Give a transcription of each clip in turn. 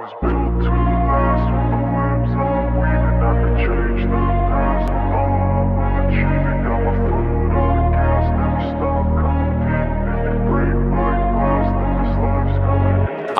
was built to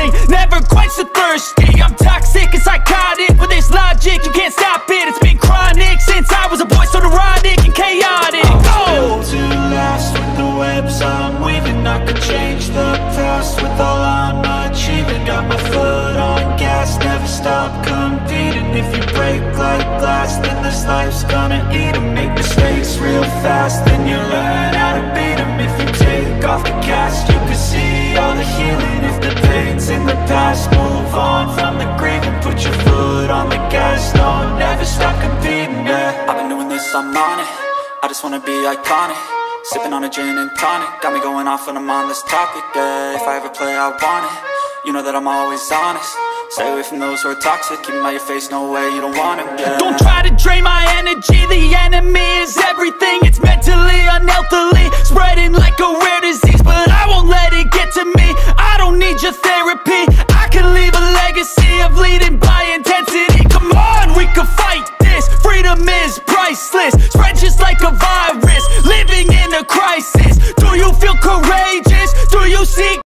searching, never quench the thirsty I'm toxic and psychotic, with this logic. You can't stop it. It's been chronic since I was a boy, so neurotic and chaotic. Go! to last with the webs I'm weaving. I could change the past with all I'm achieving. Got my foot on gas, never stop competing. If you break like glass, then this life's gonna eat eat 'em. Make mistakes real fast, then you learn how to This, I'm on it. I just wanna be iconic. Sipping on a gin and tonic. Got me going off when I'm on this topic, yeah If I ever play, I want it. You know that I'm always honest. Stay away from those who are toxic. Keep out your face, no way, you don't want it, yeah. Don't try to drain my energy. The enemy is everything. It's mentally, unhealthily Spreading like a rare disease. But I won't let it get priceless. Spread just like a virus